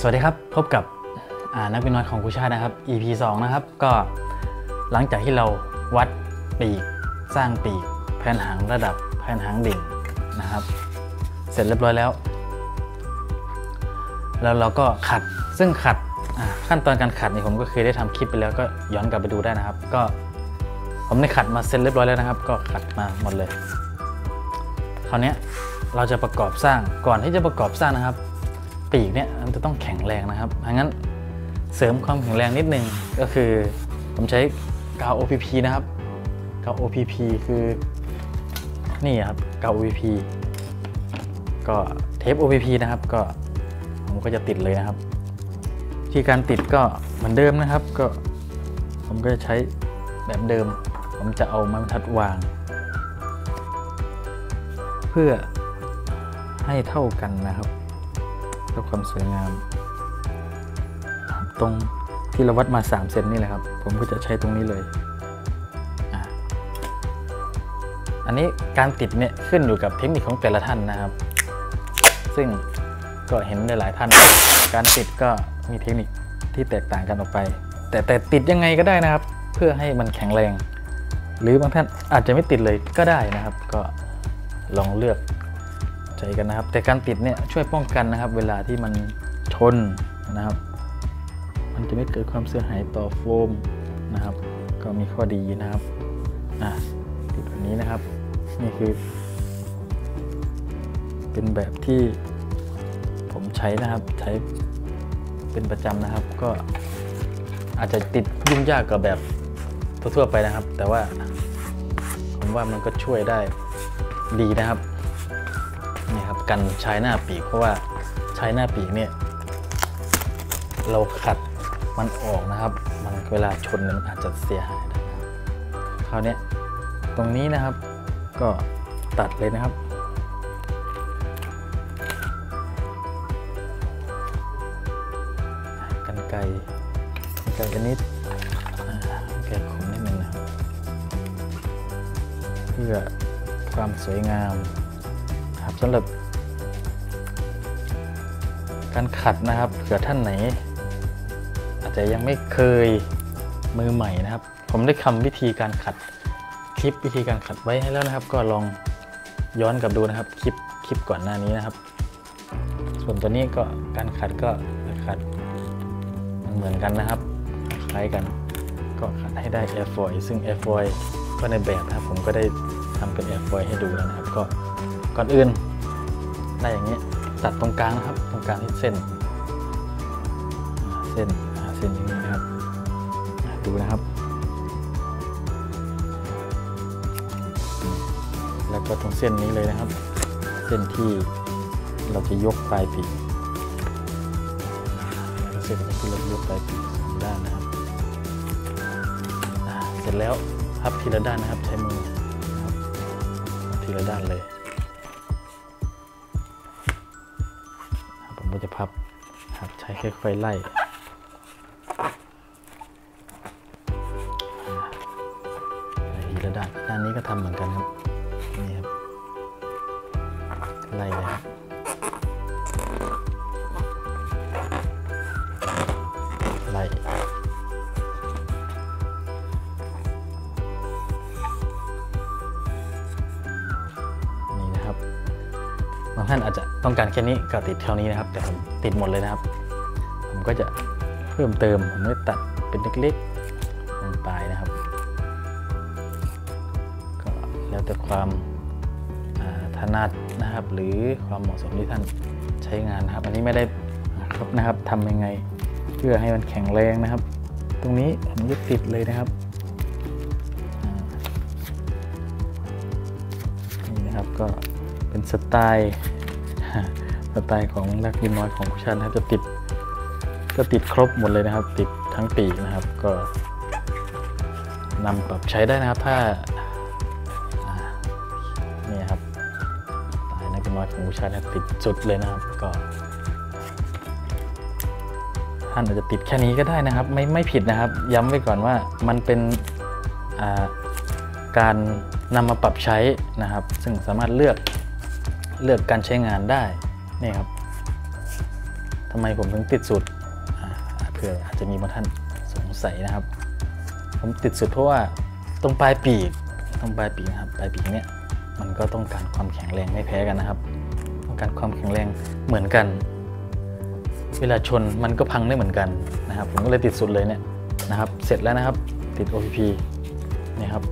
สวัสดีครับ พบกับนักบินน้อยของกุชาตินะครับ EP 2 นะครับ ก็หลังจากที่เราวัดปีก สร้างปีก แผ่นหางระดับแผ่นหางดิ่งนะครับ เสร็จเรียบร้อยแล้ว แล้วเราก็ขัดซึ่งขัดขั้นตอนการขัดนี่ผมก็เคยได้ทำคลิปไปแล้วก็ย้อนกลับไปดูได้นะครับ ก็ผมได้ขัดมาเสร็จเรียบร้อยแล้วนะครับ ก็ขัดมาหมดเลยคราวนี้เราจะประกอบสร้างก่อนที่จะประกอบสร้างนะครับ ปีกเนี่ยมันจะต้องแข็งแรงนะครับงั้นเสริมความแข็งแรงนิดนึงก็คือผมใช้กาว OPP นะครับกาว OPP คือนี่ครับกาว OPP ก็เทป OPP นะครับ ก็ผมก็จะติดเลยนะครับ ที่การติดก็เหมือนเดิมนะครับ ก็ผมก็จะใช้แบบเดิม ผมจะเอาไม้บรรทัดวาง เพื่อให้เท่ากันนะครับื่อความสวยงาม ตรงที่เราวัดมา 3 เซนนี่แหละครับ ผมก็จะใช้ตรงนี้เลยอันนี้การติดเนี่ยขึ้นอยู่กับเทคนิคของแต่ละท่านนะครับ ซึ่งก็เห็นได้หลายท่าน การติดก็มีเทคนิคที่แตกต่างกันออกไป แต่แต่ติดยังไงก็ได้นะครับ เพื่อให้มันแข็งแรง หรือบางท่านอาจจะไม่ติดเลยก็ได้นะครับ ก็ลองเลือก ใจกันนะครับ แต่การติดเนี่ยช่วยป้องกันนะครับ เวลาที่มันชนนะครับ มันจะไม่เกิดความเสียหายต่อโฟมนะครับ ก็มีข้อดีนะครับอะติดแบบนี้นะครับ นี่คือ เป็นแบบที่ผมใช้นะครับใช้เป็นประจำนะครับ ก็อาจจะติดยุ่งยากกว่าแบบทั่วๆไปนะครับ แต่ว่าผมว่ามันก็ช่วยได้ดีนะครับ กันใช้หน้าปีกเพราะว่าใช้หน้าปีกเนี่ยเราขัดมันออกนะครับ มันเวลาชนเนี่ยมันอาจจะเสียหายได้นะคราวนี้ตรงนี้นะครับก็ตัดเลยนะครับ กันไกกันไกนนี้อ่ากันไกรคมนิดนึงนะครับเพื่อความสวยงามครับสำหรับ การขัดนะครับเผื่อท่านไหน อาจจะยังไม่เคยมือใหม่นะครับ ผมได้คำวิธีการขัดคลิปวิธีการขัดไว้ให้แล้วนะครับ ก็ลองย้อนกลับดูนะครับคลิปคลิปก่อนหน้านี้นะครับ ส่วนตัวนี้ก็การขัดก็ขัดมันเหมือนกันนะครับคล้ายกันก็ขัดให้ได้ air foil ซึ่ง air foil ก็ในแบบนะครับ ผมก็ได้ทำเป็น air foil ให้ดูแล้วนะครับ ก็ก่อนอื่นได้อย่างนี้ ตัดตรงกลางนะครับ ตรงกลางที่เส้น เส้นเส้นอย่างนี้นะครับ ดูนะครับ แล้วก็ตรงเส้นนี้เลยนะครับ เส้นที่เราจะยกปลายปีกเส้นที่เราจะยกปลายปีกสด้านนะครับ เสร็จแล้วพับทีละด้านนะครับใช้มือทีละด้านเลย ค่อยๆไล่อ่าทีละด้านด้านนี้ก็ทำเหมือนกันครับนี่ครับไล่เลยครับไล่นี่นะครับบางท่านอาจจะต้องการแค่นี้ก็ติดเท่านี้นะครับแต่ผมติดหมดเลยนะครับ ก็จะเพิ่มเติมผมก็ตัดเป็นเล็กๆลงไปนะครับ ก็แล้วแต่ความาถนัดนะครับ หรือความเหมาะสมที่ท่านใช้งานนะครับ อันนี้ไม่ได้ครับนะครับทำยังไงเพื่อให้มันแข็งแรงนะครับ ตรงนี้ผมจะติดเลยนะครับนี่นะครับก็เป็นสไตล์สไตล์ของนักบินน้อยของผู้ชันนะครับจะติด ก็ติดครบหมดเลยนะครับ ติดทั้งปีกนะครับ ก็นำปรับใช้ได้นะครับ ถ้านี่ครับตล์นักบินน้อยของผู้ชันนะติดสุดเลยนะครับ ก็ท่านอาจจะติดแค่นี้ก็ได้นะครับ ไม่ไม่ผิดนะครับ ย้ำไว้ก่อนว่ามันเป็นการนำมาปรับใช้นะครับ ซึ่งสามารถเลือกเลือกการใช้งานได้นี่ครับทำไมผมถึงติดสุด เผื่ออาจจะมีบางท่านสงสัยนะครับ ผมติดสุดเพราะว่าตรงปลายปีกตรงปลายปีกนะครับปลายปีกเนี่ยมันก็ต้องการความแข็งแรงไม่แพ้กันนะครับ ต้องการความแข็งแรงเหมือนกัน เวลาชนมันก็พังได้เหมือนกันนะครับ ผมก็เลยติดสุดเลยเนี่ยนะครับ เสร็จแล้วนะครับ ติด OPP เนี่ยครับ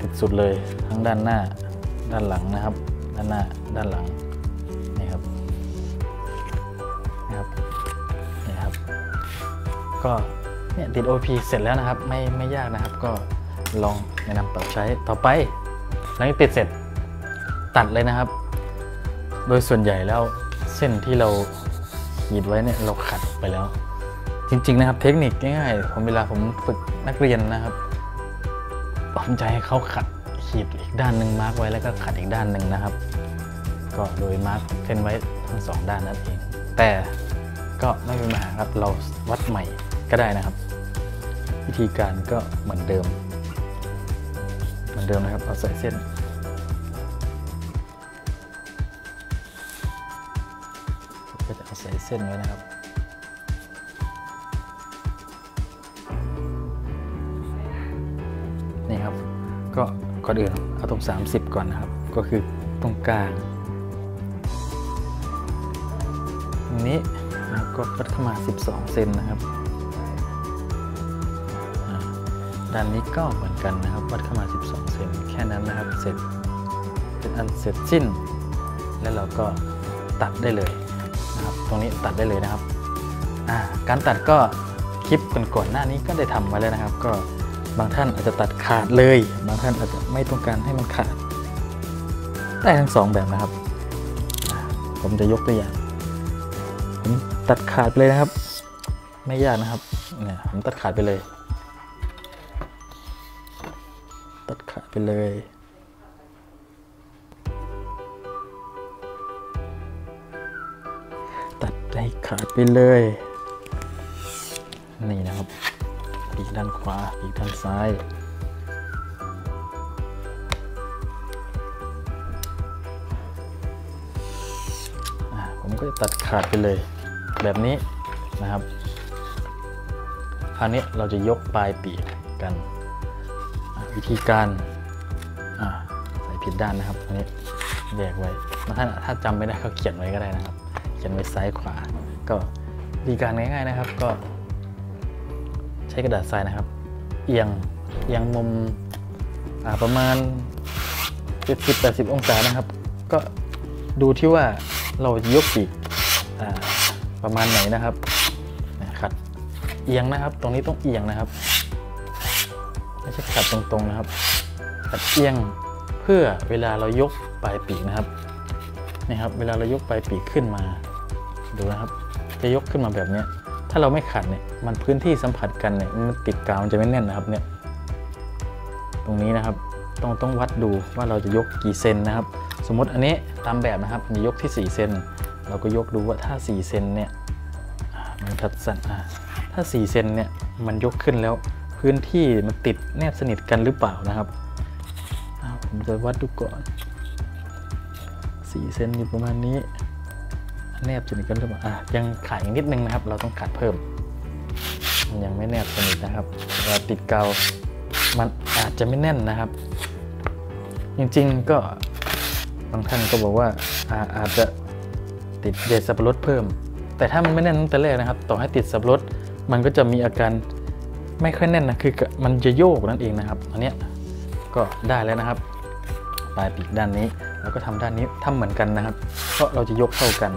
ติดสุดเลยทั้งด้านหน้าด้านหลังนะครับ ด้านหน้าด้านหลัง ก็เนี่ยติด OP เสร็จแล้วนะครับ ไม่ไม่ยากนะครับ ก็ลองแนะนำปรับใช้ต่อไปหลังจากติดเสร็จตัดเลยนะครับ โดยส่วนใหญ่แล้วเส้นที่เราขีดไว้เนี่ยเราขัดไปแล้ว จริง ๆ นะครับ เทคนิคง่ายๆผมเวลาผมฝึกนักเรียนนะครับผมจะให้เขาขัดขีดอีกด้านหนึ่ง mark ไว้แล้วก็ขัดอีกด้านหนึ่งนะครับ ก็โดย mark เส้นไว้ทั้งสองด้านนั่นเองแต่ก็ไม่เป็นปัญหาครับเราวัดใหม่ ก็ได้นะครับ วิธีการก็เหมือนเดิม เหมือนเดิมนะครับเอาใส่เส้นก็จะเอาใส่เส้นไว้นะครับนี่ครับก็ก่อนอื่นเอาตรง 30 ก่อนนะครับ ก็คือตรงกลางตรงนี้นะก็วัดเข้ามา 12 เซนนะครับ ด้านนี้ก็เหมือนกันนะครับวัดเข้ามา 12 เซนแค่นั้นนะครับเสร็จเป็นอันเสร็จสิ้น แล้วเราก็ตัดได้เลยนะครับตรงนี้ตัดได้เลยนะครับการตัดก็คลิปก่อนๆหน้านี้ก็ได้ทำมาแล้วนะครับ ก็บางท่านอาจจะตัดขาดเลย บางท่านอาจจะไม่ต้องการให้มันขาดได้ทั้งสองแบบนะครับ ผมจะยกตัวอย่าง ผมตัดขาดไปเลยนะครับ ไม่ยากนะครับ เนี่ยผมตัดขาดไปเลย ตัดขาดไปเลย ตัดให้ขาดไปเลย นี่นะครับปีกด้านขวาปีกด้านซ้ายผมก็จะตัดขาดไปเลย แบบนี้นะครับ คราวนี้เราจะยกปลายปีกกัน วิธีการใส่ผิดด้านนะครับอันนี้แยกไว้บางท่านถ้าจำไม่ได้ก็เขียนไว้ก็ได้นะครับ เขียนไว้ซ้ายขวา ก็วิธีการง่ายๆนะครับ ก็ ใช้กระดาษทรายนะครับ เอียงเอียงมุมประมาณ 70-80 องศานะครับ ก็ดูที่ว่าเรายกปีกอ่ประมาณไหนนะครับนะครับเอียงนะครับ ตรงนี้ต้องเอียงนะครับ ใช่ขัดตรงๆนะครับขัดเอียงเพื่อเวลาเรายกปลายปีกนะครับนี่ครับ เวลาเรายกปลายปีกขึ้นมาดูนะครับ จะยกขึ้นมาแบบนี้ถ้าเราไม่ขัดเนี่ยมันพื้นที่สัมผัสกันเนี่ยมันติดกาวมันจะไม่แน่นนะครับเนี่ยตรงนี้นะครับต้องต้องวัดดูว่าเราจะยกกี่เซนนะครับ สมมติอันนี้ตามแบบนะครับมียกที่ 4 เซนเราก็ยกดูว่าถ้า 4 เซนเนี่ยมันทัดสันอ่าถ้า 4 เซนเนี่ยมันยกขึ้นแล้ว พื้นที่มันติดแนบสนิทกันหรือเปล่านะครับ ผมจะวัดดูก่อน4เซนอยู่ประมาณนี้ แนบสนิทกันหรือเปล่าอะยังขาดอีกนิดนึงนะครับ เราต้องขัดเพิ่ม มันยังไม่แนบสนิทนะครับเวลาติดเกามันอาจจะไม่แน่นนะครับ จริงๆก็บางท่านก็บอกว่าอาอาจจะติดเดสับปะรดเพิ่ม แต่ถ้ามันไม่แน่นตั้งแต่แรกนะครับ ต่อให้ติดสับปะรดมันก็จะมีอาการ ไม่ค่อยแน่นนะคือมันจะโยกนั่นเองนะครับอันเนี้ยก็ได้แล้วนะครับ ปลายปีกด้านนี้ แล้วก็ทำด้านนี้ทำเหมือนกันนะครับ เพราะเราจะยกเท่ากัน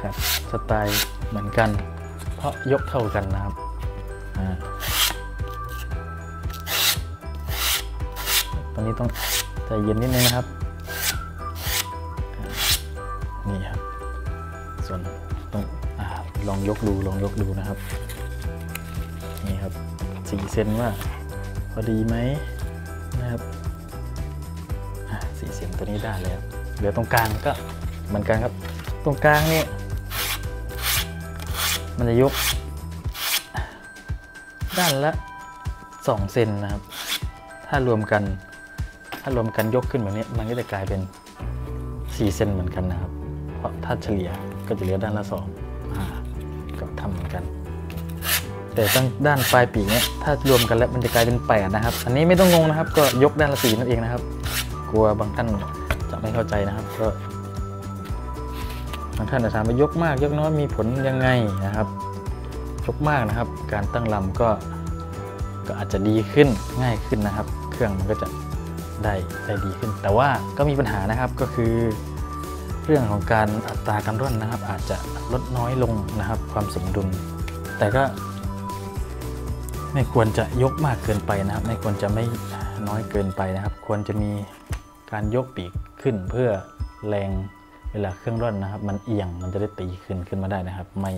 ครับสไตล์เหมือนกัน เพราะยกเท่ากันนะครับอตอนนี้ต้องใจเย็นนิดนึงนะครับนี่ครับส่วนต้องอลองยกดูลองยกดูนะครับ 4เซนว่าพอดีไหมนะครับสี่เซนตัวนี้ได้แล้วเหลือตรงกลางก็เหมือนกันครับ ตรงกลางนี่มันจะยก ด้านละ2เซนนะครับ ถ้ารวมกัน ถ้ารวมกันยกขึ้นแบบนี้ มันก็จะกลายเป็น4เซนเหมือนกันนะครับ เพราะถ้าเฉลี่ยก็จะเหลือด้านละ2อ่าก็ทำเหมือนกัน แต่ตั้งด้านปลายปีกเนี่ยถ้ารวมกันแล้วมันจะกลายเป็น8นะครับ อันนี้ไม่ต้องงงนะครับ ก็ยกด้านละ4นั่นเองนะครับ กลัวบางท่านจะไม่เข้าใจนะครับ ก็บางท่านอาจะถามว่ายกมาก ยกน้อยมีผลยังไงนะครับ ยกมากนะครับ การตั้งลำก็ก็อาจจะดีขึ้นง่ายขึ้นนะครับ เครื่องมันก็จะได้ได้ดีขึ้น แต่ว่าก็มีปัญหานะครับก็คือ เรื่องของการอัตราการร่อนนะครับ อาจจะลดน้อยลงนะครับ ความสมดุล แต่ก็ ไม่ควรจะยกมากเกินไปนะครับ ไม่ควรจะไม่น้อยเกินไปนะครับ ควรจะมีการยกปีกขึ้นเพื่อแรงเวลาเครื่องร่อนนะครับ มันเอียงมันจะได้ตีขึ้นขึ้นมาได้นะครับ ไม่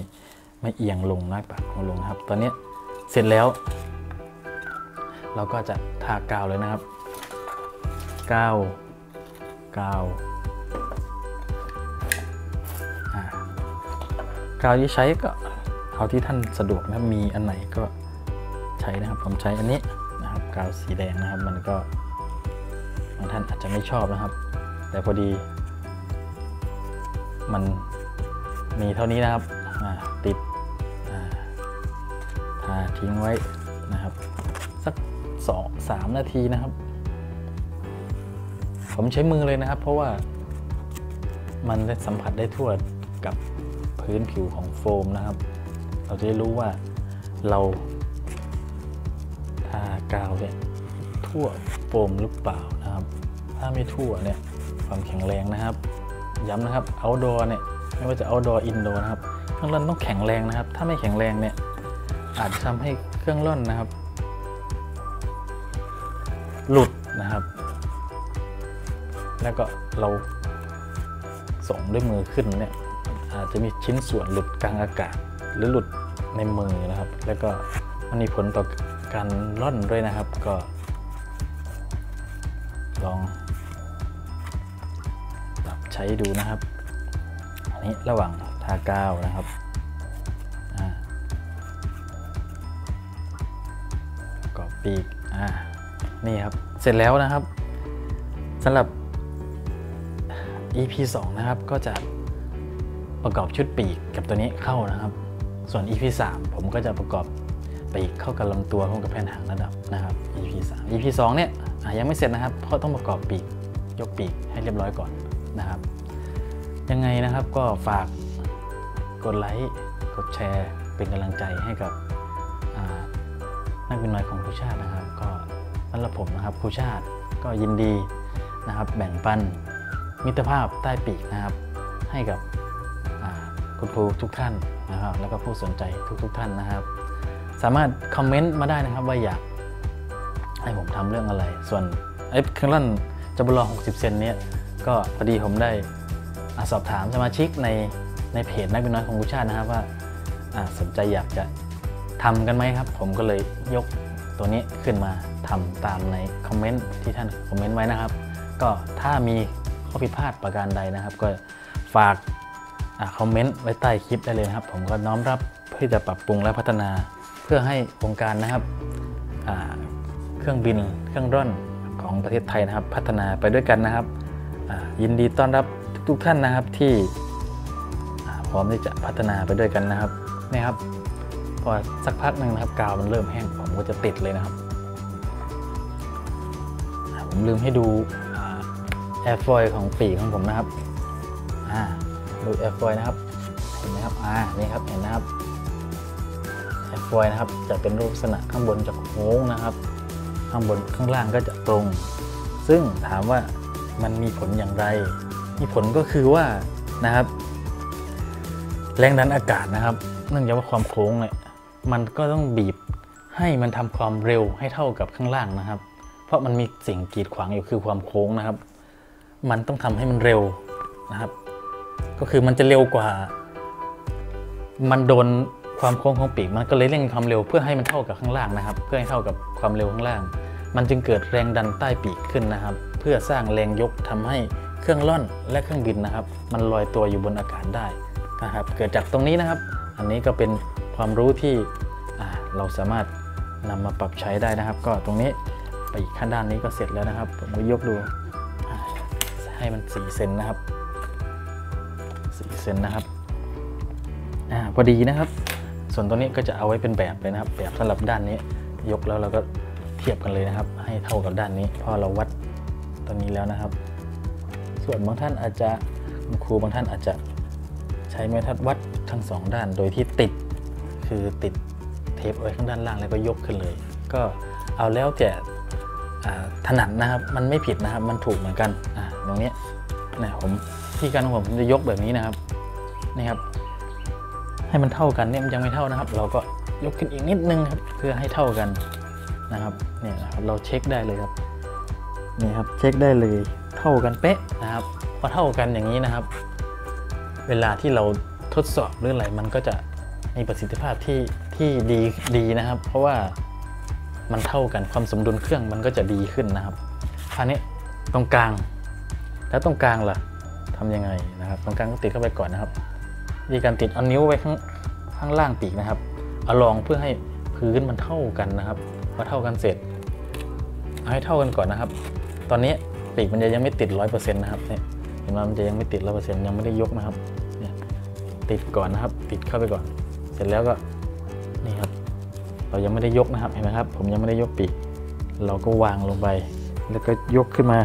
ไม่เอียงลงน้อยปากของลงนะครับ ตอนนี้เสร็จแล้ว เราก็จะทากาวเลยนะครับกาวกาวกาวที่ใช้ก็เอาที่ท่านสะดวกนะมีอันไหนก็ ใช้นะครับ ผมใช้อันนี้นะครับกาวสีแดงนะครับ มันก็บางท่านอาจจะไม่ชอบนะครับ แต่พอดี มันมีเท่านี้นะครับติดทาทิ้งไว้นะครับ สักสองสามนาทีนะครับ ผมใช้มือเลยนะครับ เพราะว่ามันได้สัมผัสได้ทั่วกับพื้นผิวของโฟมนะครับ เราจะได้รู้ว่าเรา กาวเนี่ยทั่วโฟมหรือเปล่านะครับ ถ้าไม่ทั่วเนี่ยความแข็งแรงนะครับ ย้ำนะครับ outdoor เนี่ยไม่ว่าจะ outdoor indoor นะครับเครื่องร่อนต้องแข็งแรงนะครับ ถ้าไม่แข็งแรงเนี่ยอาจจะทำให้เครื่องร่อนนะครับ หลุดนะครับ แล้วก็เราส่งด้วยมือขึ้นเนี่ยอาจจะมีชิ้นส่วนหลุดกลางอากาศ หรือหลุดในมือนะครับ แล้วก็มันมีผลต่อ การร่อนด้วยนะครับก็ลองปรับใช้ดูนะครับ อันนี้ระหว่างทากาวนะครับกรอบปีกอ่านี่ครับ เสร็จแล้วนะครับสำหรับ EP 2 นะครับก็จะประกอบชุดปีกกับตัวนี้เข้านะครับ ส่วน EP 3 ผมก็จะประกอบ ปีกเข้ากับลำตัวเข้ากับแผ่นหางระดับนะครับ EP 3 EP 2เนี่ยยังไม่เสร็จนะครับ เพราะต้องประกอบปีกยกปีกให้เรียบร้อยก่อนนะครับ ยังไงนะครับก็ฝากกดไลค์กดแชร์เป็นกำลังใจให้กับนักบินน้อยของครูชาตินะครับ ก็สำหรับผมนะครับครูชาติก็ยินดีนะครับ แบ่งปันมิตรภาพใต้ปีกนะครับ ให้กับคุณครูทุกท่านนะครับ แล้วก็ผู้สนใจทุกๆทท่านนะครับ สามารถคอมเมนต์มาได้นะครับว่าอยากให้ผมทำเรื่องอะไร ส่วนไอ้เครื่องรั่นจับลอ60 เซนเนี้ยก็พอดีผมได้อสอบถามสมาชิกในในเพจนักบินน้อยของกุชาตินะครับว่าอ่าสนใจอยากจะทำกันไหมครับ ผมก็เลยยกตัวนี้ขึ้นมาทำตามในคอมเมนต์ที่ท่านคอมเมนต์ไว้นะครับ ก็ถ้ามีข้อผิดพลาดประการใดนะครับ ก็ฝากคอมเมนต์ไว้ใต้คลิปได้เลยนะครับ ผมก็น้อมรับเพื่อจะปรับปรุงและพัฒนา เพื่อให้วงการนะครับเครื่องบินเครื่องร่อนของประเทศไทยนะครับ พัฒนาไปด้วยกันนะครับยินดีต้อนรับทุกท่านนะครับที่พร้อมที่จะพัฒนาไปด้วยกันนะครับนี่ครับพอสักพักหนึ่งนะครับกาวมันเริ่มแห้งผมก็จะติดเลยนะครับ ผมลืมให้ดู airfoil ของปีกของผมนะครับดู airfoil นะครับเห็นไหมครับอ่านี่ครับเห็นนะครับ ฟอยนะครับ จะเป็นรูปลักษณะข้างบนจะโค้งนะครับ ข้างบนข้างล่างก็จะตรง ซึ่งถามว่ามันมีผลอย่างไร มีผลก็คือว่านะครับ แรงดันอากาศนะครับ เนื่องจากว่าความโค้งเนี่ยมันก็ต้องบีบให้มันทำความเร็วให้เท่ากับข้างล่างนะครับ เพราะมันมีสิ่งกีดขวางอยู่คือความโค้งนะครับ มันต้องทำให้มันเร็วนะครับ ก็คือมันจะเร็วกว่า มันโดน ความโค้งของปีกมันก็เลยเร่งความเร็วเพื่อให้มันเท่ากับข้างล่างนะครับ เพื่อให้เท่ากับความเร็วข้างล่าง มันจึงเกิดแรงดันใต้ปีกขึ้นนะครับ เพื่อสร้างแรงยกทำให้เครื่องล่อนและเครื่องบินนะครับ มันลอยตัวอยู่บนอากาศได้นะครับ เกิดจากตรงนี้นะครับ อันนี้ก็เป็นความรู้ที่เราสามารถนำมาปรับใช้ได้นะครับ ก็ตรงนี้ไปอีกขั้นด้านนี้ก็เสร็จแล้วนะครับ ผมก็ยกดูให้มัน4เซนนะครับ4เซนนะครับอ่าพอดีนะครับ ส่วนตัวนี้ก็จะเอาไว้เป็นแบบเลยนะครับ แบบสำหรับด้านนี้ยกแล้วเราก็เทียบกันเลยนะครับ ให้เท่ากับด้านนี้พราะเราวัดตัวนี้แล้วนะครับ ส่วนบางท่านอาจจะคุณครูบางท่านอาจจะใช้ไม้ทัดวัดทั้งสองด้าน โดยที่ติดคือติดเทปไว้ข้างด้านล่างแล้วก็ยกขึ้นเลย ก็เอาแล้วแต่ถนัดนะครับ มันไม่ผิดนะครับ มันถูกเหมือนกันตรงนี้นะผมที่การของผมจะยกแบบนี้นะครับนี่ครับ ให้มันเท่ากันเนี่ยมันยังไม่เท่านะครับ เราก็ยกขึ้นอีกนิดนึงครับเพื่อให้เท่ากันนะครับเนี่ยครับเราเช็คได้เลยครับนี่ครับเช็คได้เลยเท่ากันเป๊ะนะครับพอเท่ากันอย่างนี้นะครับ เวลาที่เราทดสอบหรืออะไรมันก็จะมีประสิทธิภาพที่ที่ดีดีนะครับ เพราะว่ามันเท่ากันความสมดุลเครื่องมันก็จะดีขึ้นนะครับคราวนี้ตรงกลาง แล้วตรงกลางล่ะทำยังไงนะครับ ตรงกลางก็ติดเข้าไปก่อนนะครับ วิธีการติดเอานิ้วไว้ข้างข้างล่างปีกนะครับเอารองเพื่อให้พื้นมันเท่ากันนะครับพอเท่ากันเสร็จเอาให้เท่ากันก่อนนะครับ ตอนนี้ปีกมันจะยังไม่ติดร้อยเปอร์เซ็นต์นะครับเนี่ยเห็นไหมมันจะยังไม่ติดร้อยเปอร์เซ็นต์ยังไม่ได้ยกนะครับเนี่ยติดก่อนนะครับ ติดเข้าไปก่อน เสร็จแล้วก็นี่ครับ เรายังไม่ได้ยกนะครับเห็นไหมครับ ผมยังไม่ได้ยกปีก เราก็วางลงไป แล้วก็ยกขึ้นมา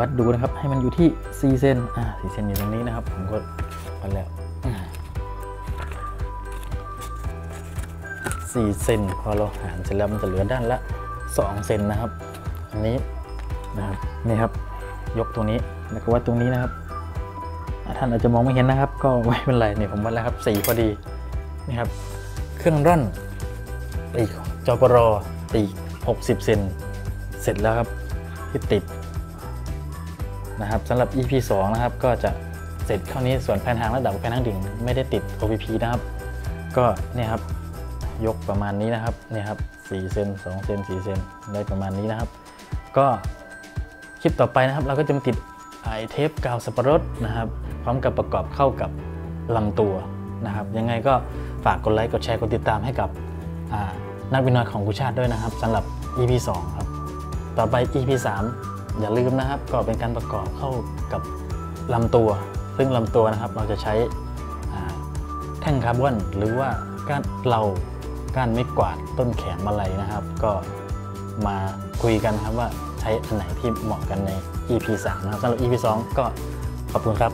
วัดดูนะครับ ให้มันอยู่ที่ 4 เซนอ่า4เซนอยู่ตรงนี้นะครับ ผมก็วัดแล้วอ่า4เซนพอเราหารเสร็จแล้วมันจะเหลือด้านละ 2 เซนนะครับ อันนี้นะครับนี่ครับ ยกตรงนี้แล้วก็วัดตรงนี้นะครับ ท่านอาจจะมองไม่เห็นนะครับ ก็ไม่เป็นไรเนี่ยผมวัดแล้วครับสี่พอดีนี่ครับ เครื่องร่อนปีกจปรปีก60 เซนเสร็จแล้วครับที่ติด นะครับสำหรับ EP 2 นะครับ ก็จะเสร็จเท่านี้ส่วนแผ่นหางระดับแผ่นหางดิ่งไม่ได้ติด OPP นะครับ ก็เนี่ยครับยกประมาณนี้นะครับเนี่ยครับ4เซน2เซน4เซนได้ประมาณนี้นะครับ ก็คลิปต่อไปนะครับ เราก็จะมาติดไอเทปกาวสับปะรดนะครับ พร้อมกับประกอบเข้ากับลำตัวนะครับ ยังไงก็ฝากกดไลค์กดแชร์กดติดตามให้กับนักบินน้อยของกุชาติด้วยนะครับสำหรับ EP 2 ครับ ต่อไป EP 3 อย่าลืมนะครับก็เป็นการประกอบเข้ากับลำตัว ซึ่งลำตัวนะครับเราจะใช้แท่งคาร์บอนหรือว่าก้านเราก้านไม่กวาดต้นแขนอะไรนะครับ ก็มาคุยกันครับว่าใช้อันไหนที่เหมาะกันใน EP 3 นะครับสำหรับ EP 2 ก็ขอบคุณครับ